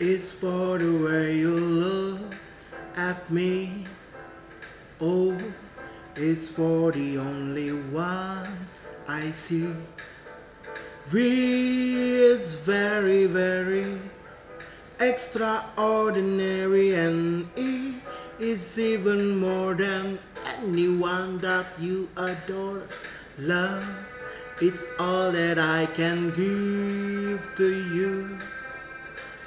is for the way you look at me. O is for the only one I see. V is very, very extraordinary, and E is even more than anyone that you adore. Love, it's all that I can give to you.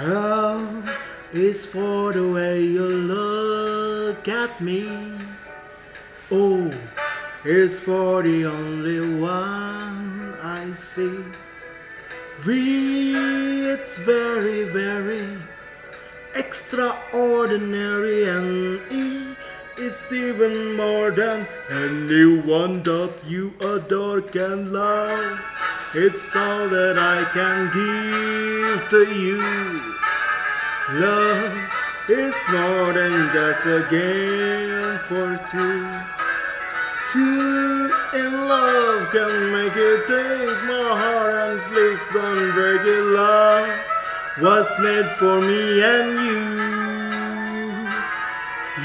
L is for the way you look at me. Oh, o is for the only one I see. V it's very, very extraordinary, and is even more than anyone that you adore can love. It's all that I can give to you. Love is more than just a game for two. Two in love can make it. Take my heart and please don't break it. Love was made for me and you.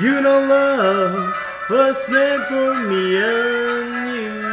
You know love was made for me and you.